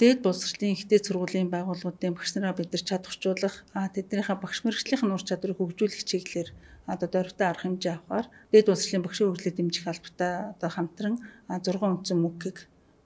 дээд боловсролын ихтэй сургуулийн байгууллагуудын багш нараа бид нар чадварчуулах тэднийхээ багш мэргэжлийн ур чадварыг хөгжүүлэх чиглэлээр одоо дөрвтэй арга хэмжээ авахар дээд боловсролын багшийн хөгжлөд дэмжих албатай одоо хамтран 6 үндсэн мөнгөийг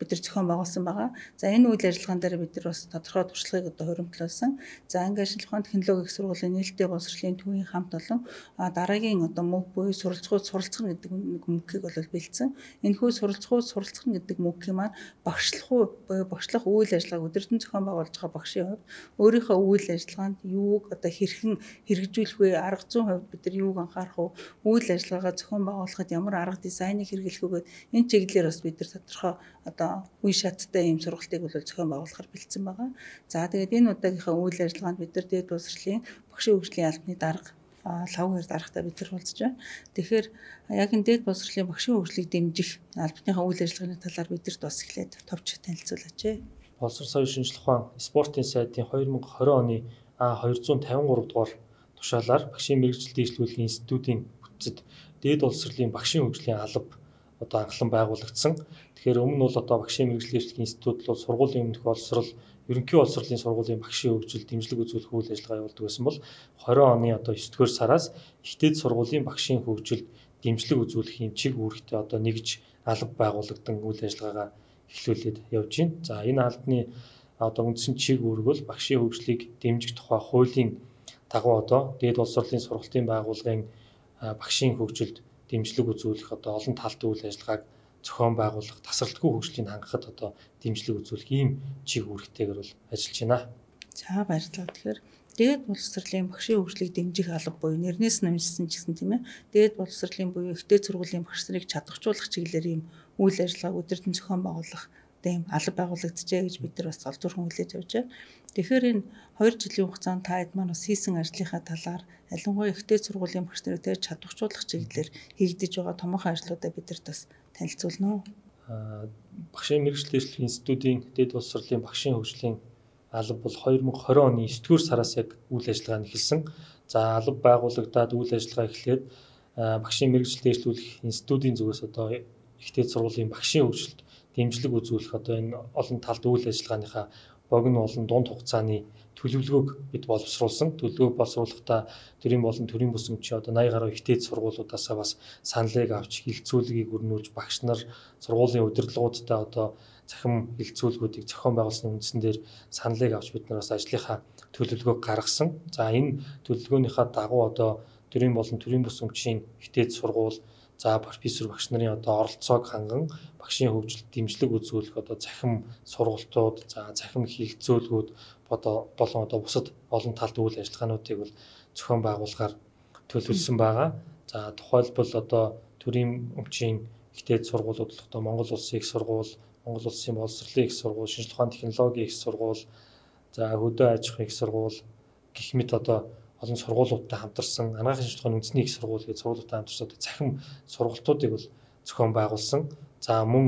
бид нар зохион байгуулсан байгаа. За энэ үйл ажиллагаан дээр бид нар бас тодорхой туршлагыг одоо хуримтлуулсан. За анги ажил ухаан технологийн сургуулийн нээлттэй боловсролын төвийн хамт олон дараагийн одоо мөнгө буюу суралцгууд суралцгах гэдэг нэг мөнгөийг бол бэлдсэн. Энэхүү суралцгууд суралцгах гэдэг мөнгөний маань багшлах уу буюу багшлах үйл ажиллагааг өдөртөн зохион байгуулж байгаа багшийн хувьд өөрийнхөө үйл ажиллагаанд юуг одоо хэрхэн хэрэгжүүлэх вэ? Арга зүйн хувьд бид нар юуг анхаарах вэ? Үйл ажиллагаагаа зохион байгуулахад ямар арга дизайныг хэрэглэх гэдэг энэ чиглэлээр бас бид нар тодорхой одоо үе шаттай ийм сургалтыг бол зохион байгуулахар бэлдсэн байгаа. За тэгээд энэ удаагийнхаа үйл ажиллагаанд бид нар дээд боловсролын багшийн хөгжлийн албаны дарга лавгаар дарахтаа бид нар уулзж байна. Тэгэхээр яг энэ дээд боловсролын багшийн хөгжлийг дэмжих албаныхаа үйл ажиллагааны талаар бидэрт бас эхлээд товч танилцуулаач. Боловсрол соёл шинжилх ухаан спортын сайдын 2020 оны А253 дугаар тушаалаар багшийн мэрэгжил дэвшлүүлэх институтын бүтцэд дээд боловсролын багшийн хөгжлийн алба одоо анхлан байгуулагдсан. Тэгэхээр өмнө нь бол одоо багшийн мэрэгжлийн институт бол сургуулийн өмнөх боловсрол ерөнхий боловсролын сургуулийн багшийн хөгжил дэмжлэг үзүүлэх үйл ажиллагаа явуулдаг байсан бол 20 оны одоо 9 дугаар сараас ихтэйд сургуулийн багшийн хөгжил дэмжлэг үзүүлэх юм чиг үүрэгтэй одоо нэгж алба байгуулагдсан үйл ажиллагаагаа эхлүүлээд явж байна. За энэ албаны одоо үндсэн чиг үүрэг бол багшийн хөгжлийг дэмжих тухай хуулийн дагуу одоо дээд боловсролын сургалтын байгууллагын багшийн хөгжилд дэмжлэг үзүүлэх одоо олон талтай үйл ажиллагааг зохион байгуулах, тасралтгүй хөгжлийг хангахад одоо дэмжлэг үзүүлэх ийм чиг үүрэгтэйгээр бол ажиллаж байна. За баярлалаа. Тэгэхээр дээд боловсролын багшийн хөгжлийг дэмжих алба буюу нэрнээс нэмсэн ч гэсэн тийм ээ. Дээд боловсролын буюу ихтэй сургуулийн багш нарыг чадварчуулах чиглэлээр ийм үйл ажиллагааг өдөртөн зохион байгуулах тийм алба байгуулагджээ гэж бид нар бас олдворхон хүлээж авч байна. Тэгэхээр энэ 2 жилийн хугацаанд та хэд маань бас хийсэн ажлынхаа талаар ялангуяа ихтэй сургуулийн багш нарыг тэр чадварчуулах чиглэлээр хийгдэж байгаа томоохон ажлуудаа бидэрт бас танилцуулна уу? Багшийн мэрэгчлэлийн институтын дэд улс сурлын багшийн хөгжлийн алба бол 2020 оны 9 дугаар сараас яг үйл ажиллагаа нь эхэлсэн. За алба байгуулагдаад үйл ажиллагаа эхлээд багшийн мэрэгжил дэвшлүүлэх институтын зүгээс одоо ихтэй сургуулийн багшийн хөгжилд дэмжлэг үзүүлэх одоо энэ олон талд үйл ажиллагааныхаа богино болон дунд хугацааны төлөвлөгөөг бид боловсруулсан. Төлөвлөгөө боловсруулахдаа төрийн болон төрийн бүс өмчийн одоо 80 гаруй ихтэй сургуулиудаасаа бас саналыг авч хилцүүлгийг өрнүүлж багш нар сургуулийн удирдлагуудтай одоо захим хилцүүлгүүдийг зохион байгуулсны үндсэн дээр саналыг авч бид нар бас ажлынхаа төлөвлөгөөг гаргасан. За энэ төлөвлөгөөнийхөө дагуу одоо төрийн болон төрийн бүс өмчийн ихтэй сургууль за профессор багш нарын одоо оролцоог ханган багшийн хөгжилд дэмжлэг үзүүлэх одоо захим сургалтууд за захим хилцөөлгүүд одоо болон одоо бусад олон талт үйл ажиллагаануудыг бол зохион байгуулахаар төлөвлөсөн байгаа. За тухайлбал одоо төрийн өмчийн ихтэй сургуулиуд бол одоо Монгол улсын их сургууль, Монгол улсын боловсролын их сургууль, шинжилгээ ухааны технологийн их сургууль, за хөдөө аж ахуйн их сургууль гэх мэт одоо олон сургуулиудтай хамтарсан анагаахын шинжилгээний үндэсний их сургууль гэж сургуулиудтай хамтарсан захим сургалтуудыг бол зохион байгуулсан. За мөн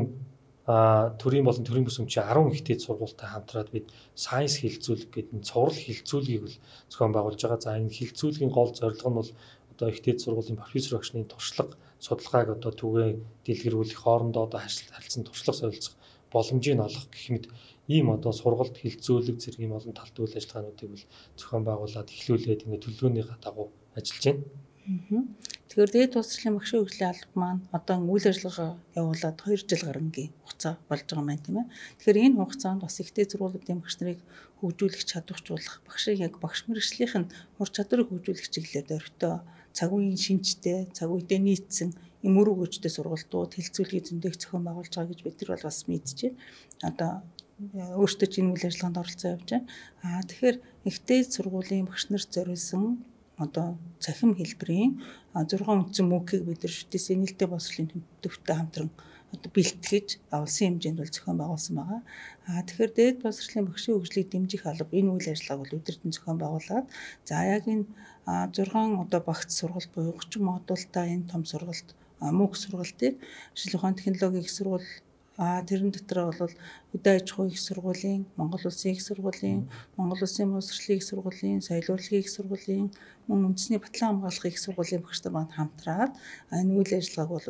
төрийн болон төрийн бүс өмчийн 10 ихтэй сургуультай хамтраад бид сайенс хилцүүлэг гэдэг цуврал хилцүүлгийг бол зохион байгуулж байгаа. За энэ хилцүүлгийн гол зорилго нь бол одоо ихтэй сургуулийн профессор багшны туршлага судалгааг одоо түгээ дэлгэрүүлэх хоорондоо одоо харилцан туршлага солилцох боломжийг олох гэх мэт ийм одоо сургалт хилцүүлэг зэрэг ийм олон талт үйл ажиллагаануудыг бол зохион байгуулад эхлүүлээд ингээд төлөвлөгөөний дагуу ажиллаж байна. Тэгэхээр дээд тусчлалын багшийн хөгжлийн алба маань одоо үйл ажиллагаа явуулаад 2 жил гарангийн хугацаа болж байгаа маань тийм ээ. Тэгэхээр энэ хугацаанд бас ихтэй зургуулгын багш нарыг хөгжүүлэх чадварчуулах багшийн яг багш мэрэгчлийнх нь ур чадварыг хөгжүүлэх чиглэлээр дөрвтөө цаг үеийн шинжтэй, цаг үедээ нийцсэн юм өрөг өгчтэй сургалтууд хилцүүлгийг зөндөөх зохион байгуулж байгаа гэж бид нар бол бас мэдчихэ. Одоо өөртөө ч энэ үйл ажиллагаанд оролцсон явж байна. Аа тэгэхээр ихтэй сургуулийн багш нар зориулсан одоо цахим хэлбэрийн 6 үндсэн мөнхийг бид нар шүтээсээ нээлттэй боловсролын төвтэй хамтран одоо бэлтгэж авсан хэмжээнд бол зохион байгуулсан байгаа. Аа тэгэхээр дээд боловсролын багшийн хөгжлийг дэмжих алба энэ үйл ажиллагааг бол өдөртөн зохион байгуулад за яг энэ 6 одоо багц сургалт буюу 30 модультай энэ том сургалт мөнх сургалтыг шинжилгээ ухааны технологийн их сургууль А тэрэн дотор бол хөдөө аж ахуйн их сургуулийн, Монгол Улсын их сургуулийн, Монгол Улсын боловсролын их сургуулийн, соёл урлагийн их сургуулийн, мөн үндэсний батлан хамгаалахын их сургуулийн багш нар маань хамтраад энэ үйл ажиллагааг бол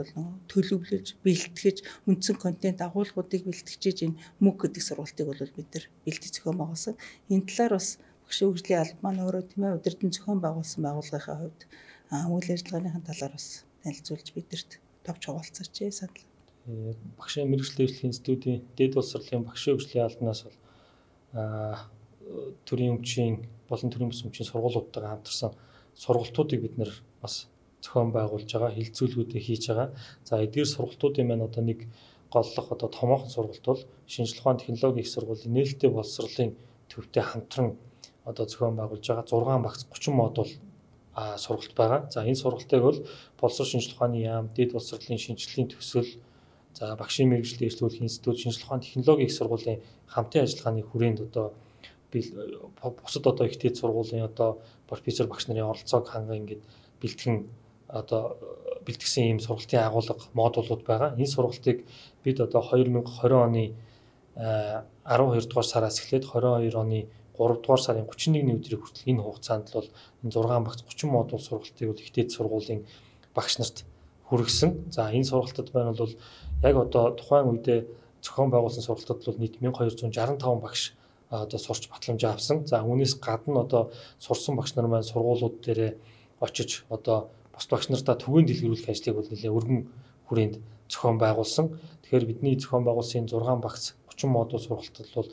төлөвлөж, бэлтгэж, үндсэн контент агуулгуудыг бэлтгэж энэ МΟК гэдэг сургалтыг бол бид нар бэлтгэж зохион байгуулсан. Энэ талаар бас багшийн хөгжлийн алба маань өөрөө тийм ээ удирдан зохион байгуулсан байгууллагын хувьд үйл ажиллагааныхын талаар бас танилцуулж бидэрт товч хуваалцаач санал багшийн мэрэгжлийн дэвшлэх институтийн дэд боловсролын багшийн хөгжлийн албанаас бол төрийн өмчийн болон төрийн бүс өмчийн сургуулиудтайгаа хамтарсан сургалтуудыг бид нэр бас зохион байгуулж байгаа, хилцүүлгүүдийг хийж байгаа. За эдгээр сургалтуудын маань одоо нэг голлох одоо томоохон сургалт бол шинжилгээ ухаан технологийн их сургуулийн нээлттэй боловсролын төвтэй хамтран одоо зохион байгуулж байгаа 6 багц 30 модуль сургалт байгаа. За энэ сургалтыг бол боловсрол шинжилгээ ухааны яам, дэд боловсролын шинжилгээний төсөл За багшийн мэрэгжлийн дэвшлүүлэх институт шинжилгээ ухааны технологийн их сургуулийн хамтын ажиллагааны хүрээнд одоо бусад одоо их дэд сургуулийн одоо профессор багш нарын оролцоог ханган ингээд бэлтгэн одоо бэлтгэсэн ийм сургалтын агуулга модулууд байгаа. Энэ сургалтыг бид одоо 2020 оны 12 дугаар сараас эхлээд 22 оны 3 дугаар сарын 31-ний өдрийг хүртэл энэ хугацаанд бол энэ 6 багц 30 модуль сургалтыг бол их дэд сургуулийн багш нарт хүргэсэн. За энэ сургалтад байна бол яг одоо тухайн үедээ зохион байгуулсан сургалтад бол нийт 1265 багш одоо сурч батламжаа авсан. За үүнээс гадна одоо сурсан багш нар маань сургуулиуд дээрээ очиж одоо бус багш нартаа төвийн дэлгэрүүлэх ажлыг бол нэлээ өргөн хүрээнд зохион байгуулсан. Тэгэхээр бидний зохион байгуулсан 6 багц 30 модуль сургалтад бол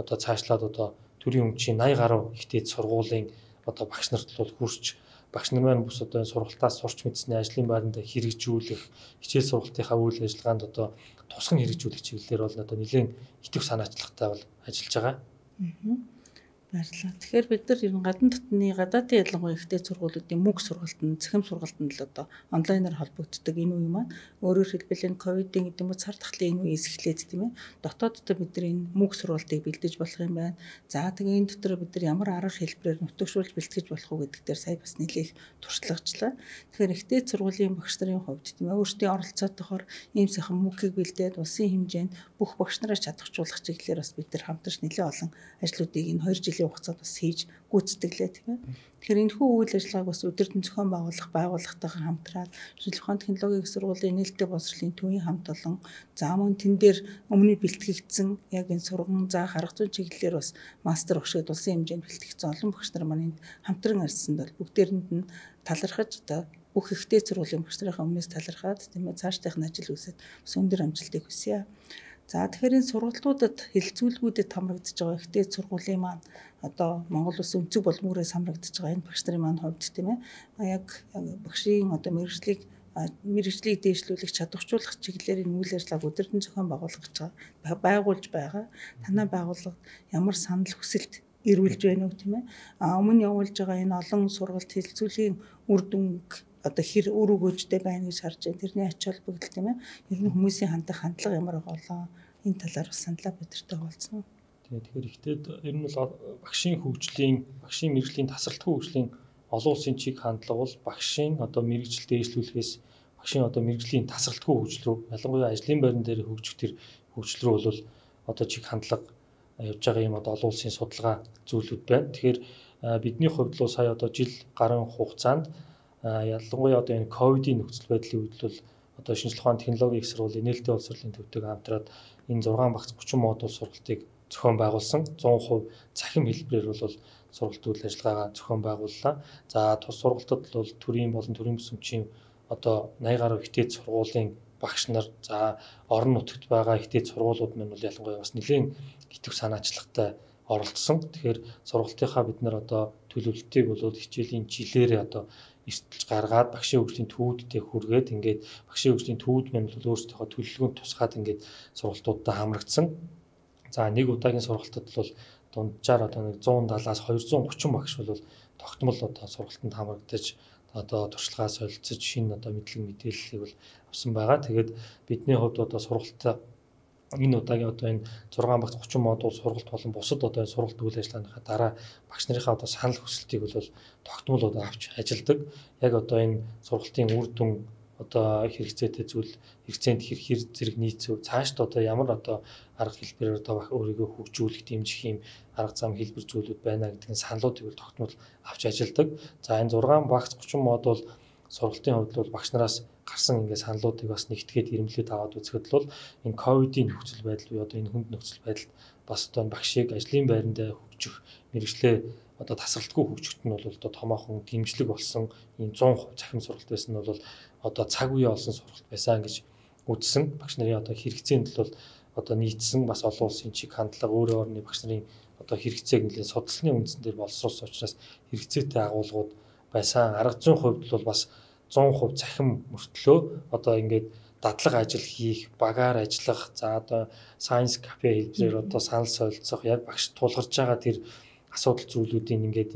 одоо цаашлаад одоо төрийн өмчийн 80 гаруй ихтэй сургуулийн одоо багш нарт бол хүрч багш нар маань бус одоо энэ сургалтаас сурч мэдсэний ажлын байранд хэрэгжүүлэх хичээл сургалтынхаа үйл ажиллагаанд одоо тусган хэрэгжүүлэх чиглэлээр бол одоо нэлээд итгэв санаачлагтай бол ажиллаж байгаа. Аа. Баярлалаа. Тэгэхээр бид нар ер нь гадна дотны гадаадын ялангуяа ихтэй сургуулиудын мөнгө сургалтанд, цэхэм сургалтанд л одоо онлайнаар холбогддог энэ үе маань өөрөөр хэлбэл энэ ковидын гэдэг юм уу цар тахлын энэ үеэс эхлээд тийм ээ. Дотооддоо бид нар энэ мөнгө сургалтыг бэлдэж болох юм байна. За тэгээ энэ дотор бид нар ямар арга хэлбэрээр нутагшуулж бэлтгэж болох уу гэдэг дээр сая бас нэлээх туршлагачлаа. Тэгэхээр ихтэй сургуулийн багш нарын хувьд тийм ээ өөрсдийн оролцоотойгоор ийм сайхан мөнгөийг бэлдээд улсын хэмжээнд бүх багш нараа чадахжуулах чиглэлээр бас бид нар хамтарч нэлээд олон ажлуудыг энэ 2 жилийн жилийн хугацаанд бас хийж гүйцэтгэлээ тийм ээ. Тэгэхээр энэ хүү үйл ажиллагааг бас өдөртөн зохион байгуулах байгууллагатайгаар хамтраад шинжилгээ ухааны технологийн сургуулийн нээлттэй боловсролын төвийн хамт олон за мөн тэн дээр өмнө бэлтгэгдсэн яг энэ сурган заах арга зүйн чиглэлээр бас мастер өгшөөд улсын хэмжээнд бэлтгэгдсэн олон багш нар маань энд хамтран арьсанд бол бүгдээрэнд нь талархаж одоо бүх ихтэй сургуулийн багш нарын өмнөөс талархаад тийм ээ цаашдынх нь ажил үсэд бас өндөр амжилтыг хүсье. За тэгэхээр энэ сургалтуудад хилцүүлгүүдэд хамрагдаж байгаа ихтэй сургуулийн маань одоо Монгол Улсын өнцөг болмгоорээс хамрагдаж байгаа энэ багш нарын маань хувьд тийм ээ яг багшийн одоо мэрэгжлийг мэрэгжлийг дээшлүүлэх чадварчуулах чиглэлээр энэ үйл ажиллагааг өдөртөн зохион байгуулах гэж байгаа байгуулж байгаа. Танай байгууллага ямар санал хүсэлт ирүүлж байна уу тийм ээ. А өмнө явуулж байгаа энэ олон сургалт хилцүүлийн үр дүнг одоо хэр үр өгөөжтэй байна гэж харж байна. Тэрний ач холбогдол тийм ээ. Ер нь хүмүүсийн хандах хандлага ямар болоо энэ талаар бас саналаа бидэртэй хуваалцсан. Тэгээ тэгэхээр ихтэй ер нь бол багшийн хөгжлийн, багшийн мэрэгжлийн тасралтгүй хөгжлийн олон улсын чиг хандлага бол багшийн одоо мэрэгжил дээшлүүлэхээс багшийн одоо мэрэгжлийн тасралтгүй хөгжил рүү ялангуяа ажлын байран дээр хөгжих төр хөгжил рүү бол одоо чиг хандлага явж байгаа юм одоо олон улсын судалгаа зүйлүүд байна. Тэгэхээр бидний хувьд л сая одоо жил гарын хугацаанд ялангуяа одоо энэ ковидын нөхцөл байдлын үед бол одоо шинжилгээ ухааны технологийн их сургуулийн нээлттэй боловсролын төвтэйг хамтраад энэ 6 багц 30 модуль сургалтыг зохион байгуулсан 100% цахим хэлбэрээр бол сургалт үйл ажиллагаагаа зохион байгууллаа. За тус сургалтад бол төрийн болон төрийн бүсэмчийн одоо 80 гаруй ихтэй сургуулийн багш нар за орон нутагт байгаа ихтэй сургуулиуд маань бол ялангуяа бас нэлийн итгэв санаачлагтай оролцсон. Тэгэхээр сургалтынхаа бид нар одоо төлөвлөлтийг бол хичээлийн жилээрээ одоо эртэлж гаргаад багшийн хөгжлийн төвүүдтэй хүргээд ингээд багшийн хөгжлийн төвүүд маань бол өөрсдийнхөө төлөвлөгөөнд тусгаад ингээд сургалтуудаа хамрагдсан. За нэг удаагийн сургалтад бол дунджаар одоо нэг 170-аас 230 багш бол тогтмол одоо сургалтанд хамрагдаж одоо туршлагаа солилцож шинэ одоо мэдлэг мэдээллийг бол авсан байгаа. Тэгээд бидний хувьд одоо сургалтаа энэ удаагийн одоо энэ 6 багц 30 модуль сургалт болон бусад одоо энэ сургалт үйл ажиллагааныхаа дараа багш нарынхаа одоо санал хүсэлтийг бол тогтмол одоо авч ажилдаг. Яг одоо энэ сургалтын үр дүн одоо хэрэгцээтэй зүйл хэрэгцээнд хэр зэрэг нийцв цаашд одоо ямар одоо арга хэлбэрээр одоо өөрийгөө хөгжүүлэх дэмжих юм арга зам хэлбэр зүйлүүд байна гэдгийг саналуудыг бол тогтмол авч ажилладаг. За энэ 6 багц 30 мод бол сургалтын хувьд бол багш нараас гарсан ингээд саналуудыг бас нэгтгээд ирэмлээд аваад үзэхэд бол энэ ковидын нөхцөл байдал буюу одоо энэ хүнд нөхцөл байдалд бас одоо багшийг ажлын байранд хөгжих мэрэгчлээ одоо тасралтгүй хөгжөхт нь бол одоо томоохон дэмжлэг болсон ийм 100% захим сургалт байсан нь бол одоо цаг үе олсон сургалт байсан гэж үзсэн. Багш нарын одоо хэрэгцээнд бол одоо нийцсэн бас олон улсын чиг хандлага өөрөө орны багш нарын одоо хэрэгцээг нэлээд судалсны үндсэн дээр боловсруулсан учраас хэрэгцээтэй агуулгууд байсан. Арга зүйн хувьд бол бас 100% захим мөртлөө одоо ингээд дадлага ажил хийх, багаар ажиллах, за одоо science cafe хэлбэрээр одоо санал солилцох, яг багш тулгарч байгаа тэр асуудал зүйлүүдийн ингээд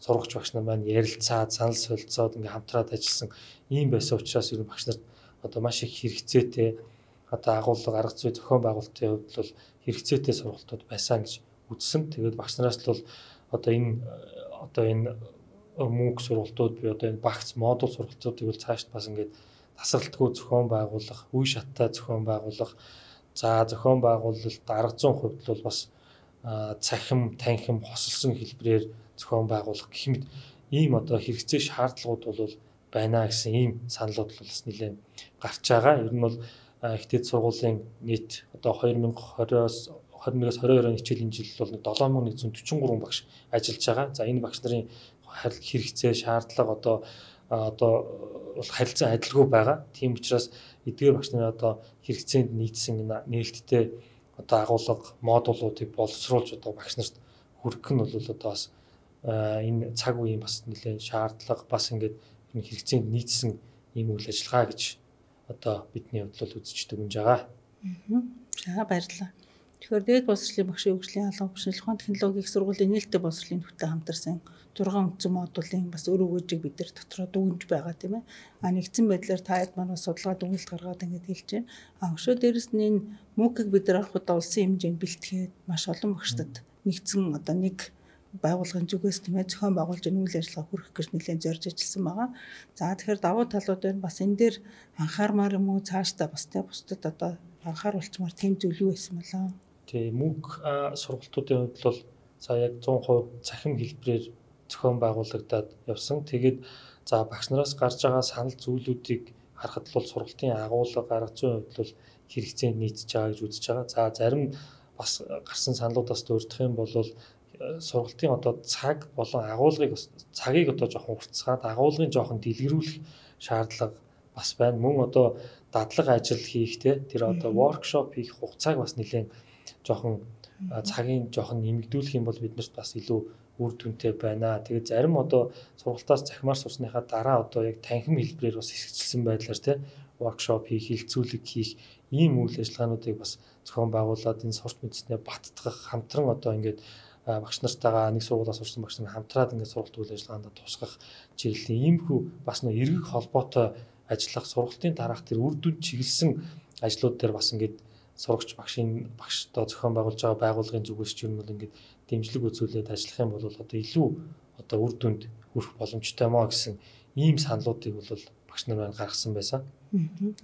сурагч багш нар маань ярилцаад санал солилцоод ингээд хамтраад ажилласан ийм байсан учраас ер нь багш нарт одоо маш их хэрэгцээтэй одоо агуулга арга зүй зохион байгуулалтын хувьд бол хэрэгцээтэй сургалтууд байсан гэж үзсэн. Тэгээд багш нараас л бол одоо энэ одоо энэ мөнгө сургалтууд би одоо энэ багц модуль сургалтуудыг бол цаашд бас ингээд тасралтгүй зохион байгуулах, үе шаттай зохион байгуулах, за зохион байгуулалт арга зүйн хувьд бол бас цахим, танхим хосолсон хэлбрээр зохион байгуулах гэх мэт ийм одоо хэрэгцээ шаардлагууд бол байна гэсэн ийм саналуд бол бас нэлээд гарч байгаа. Ер нь бол ихтэй сургуулийн нийт одоо 2020-оос 21-оос 22 оны хичээлийн жил бол 7143 багш ажиллаж байгаа. За энэ багш нарын хэрэгцээ, шаардлага одоо одоо бол харилцан адилгүй байгаа. Тийм учраас эдгээр багш нарын одоо хэрэгцээнд нийцсэн нээлттэй одоо агуулга модулуудыг боловсруулж одоо багш нарт хүргэх нь бол одоо бас энэ цаг үеийн бас нэлээд шаардлага бас ингээд хэрэгцээнд нийцсэн ийм үйл ажиллагаа гэж одоо бидний хувьд бол үзэж дүгнж байгаа. За баярлалаа. Тэгэхээр дээд боловсролын багшийн хөгжлийн алга бушрал ухаан технологийн сургуулийн нээлттэй боловсролын төвтэй хамтарсан 6 үндсэн модулын бас өр өгөөжийг бид нар дотроо дүгнж байгаа тийм ээ. А нэгдсэн байдлаар таад манай судалгаа дүгнэлт гаргаад ингэж хэлж байна. А өшөө дээрэс нь энэ МΟК-ыг бид нар авах удаа улсын хэмжээнд бэлтгээд маш олон багштад нэгдсэн одоо нэг байгууллагын зүгээс тийм ээ зохион байгуулж энэ үйл ажиллагаа хүргэх гэж нэлээд зорж ажилласан байгаа. За тэгэхээр давуу талууд байна. Бас энэ дээр анхаармаар юм уу цаашдаа бас тэ бусдад одоо анхааруулчмаар тийм зүйл юу байсан болоо. Тий мөнгө сургалтуудын хувьд бол за яг 100% цахим хэлбэрээр зохион байгуулагдаад явсан. Тэгээд за багш нараас гарч байгаа санал зүйлүүдийг харахад бол сургалтын агуулга арга зүйн хувьд бол хэрэгцээнд нийцж байгаа гэж үзэж байгаа. За зарим бас гарсан саналуудаас дурдах юм бол сургалтын одоо цаг болон агуулгыг цагийг одоо жоохон уртсгаад агуулгын жоохон дэлгэрүүлэх шаардлага бас байна. Мөн одоо дадлага ажил хийх те тэр одоо воркшоп хийх хугацааг бас нэлээд жоохон цагийн жоохон нэмэгдүүлэх юм бол биднэрт бас илүү үр дүнтэй байна. Тэгээд зарим одоо сургалтаас захимаар сурсныхаа дараа одоо яг танхим хэлбэрээр бас хэсэгчилсэн байдлаар тий воркшоп хийх, хилцүүлэг хийх ийм үйл ажиллагаануудыг бас зохион байгуулад энэ сурч мэдснээ баттгах хамтран одоо ингээд багш нартайгаа нэг сургуулиас сурсан багш нар хамтраад ингээд сургалт үйл ажиллагаанд тусгах чиглэлийн иймэрхүү бас нэг эргэг холбоотой ажиллах сургалтын дараах тэр үр дүн чиглэсэн ажлууд дээр бас ингээд сурагч багшийн багштай зохион байгуулж байгаа байгууллагын зүгээс ч юм бол ингээд дэмжлэг үзүүлээд ажиллах юм бол одоо илүү одоо үр дүнд хүрэх боломжтой мó гэсэн ийм саналуудыг бол багш нар маань гаргасан байсан.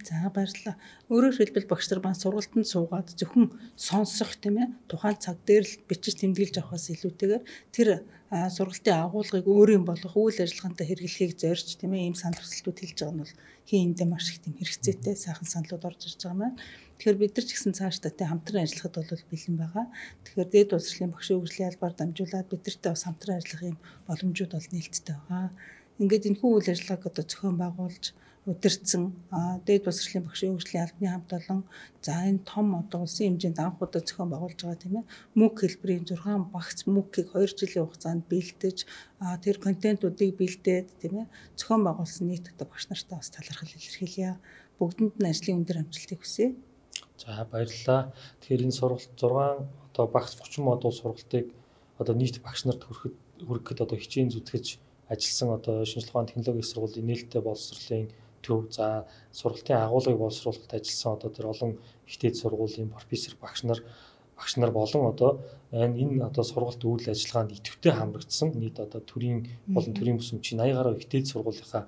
За баярлалаа. Өөрөөр хэлбэл багш нар маань сургалтанд суугаад зөвхөн сонсох тийм ээ тухайн цаг дээр л бичиж тэмдэглэж авахаас илүүтэйгээр тэр сургалтын агуулгыг өөрийн болгох үйл ажиллагаантай хэрэглэхийг зорж тийм ээ ийм санал хүсэлтүүд хэлж байгаа нь бол хин эндээ маш их тийм хэрэгцээтэй сайхан саналууд орж ирж байгаа маань. Тэгэхээр бид нар ч гэсэн цаашдаа тэ хамтран ажиллахад бол бэлэн байгаа. Тэгэхээр дээд боловсролын багшийн хөгжлийн албаар дамжуулаад бид нартай бас хамтран ажиллах юм боломжууд бол нээлттэй байгаа. Ингээд энэ хүн үйл ажиллагааг одоо зохион байгуулж удирдсан дээд боловсролын багшийн хөгжлийн албаны хамт олон за энэ том одоо улсын хэмжээнд анх удаа зохион байгуулж байгаа тийм ээ мөг хэлбэрийн 6 багц мөгийг 2 жилийн хугацаанд бэлдэж тэр контентуудыг бэлдээд тийм ээ зохион байгуулсан нийт одоо багш нартай бас талархал илэрхийлье бүгдэнд нь ажлын өндөр амжилтыг хүсье За баярлалаа. Тэгэхээр энэ сургалт 6 одоо багц 30 модуль сургалтыг одоо нийт багш нарт хүрэхэд хүргэхэд одоо хичээн зүтгэж ажилласан одоо шинжилгээ ухааны технологийн сургуулийн нээлттэй боловсролын төв за сургалтын агуулгыг боловсруулахад ажилласан одоо тэр олон ихтэй сургуулийн профессор багш нар багш нар болон одоо энэ одоо сургалт үйл ажиллагаанд идэвхтэй хамрагдсан нийт одоо төрийн болон төрийн бүсэм чинь 80 гаруй ихтэй сургуулийнхаа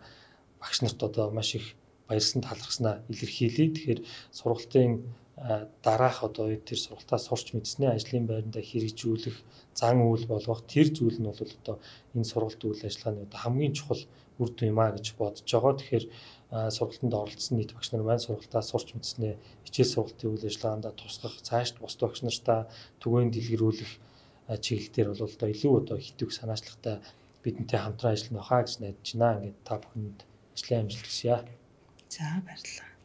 багш нарт одоо маш их баярсан талархснаа илэрхийлье. Тэгэхээр сургалтын дараах одоо тэр сургалтаас сурч мэдснээ ажлын байранда хэрэгжүүлэх зан үйл болгох тэр зүйл нь бол одоо энэ сургалт үйл ажиллагааны одоо хамгийн чухал үр дүн юм а гэж бодож байгаа. Тэгэхээр сургалтанд оролцсон нийт багш нар маань сургалтаа сурч мэдснээ хичээл сургалтын үйл ажиллагаанд тусгах цаашд бус багш нартаа түгээн дэлгэрүүлэх чиглэлээр бол одоо илүү одоо хитвэх санаачлагтай бидэнтэй хамтран ажиллана хаа гэж найдаж байна. Ингээд та бүхэнд ажлын амжилт хүсье. За баярлалаа.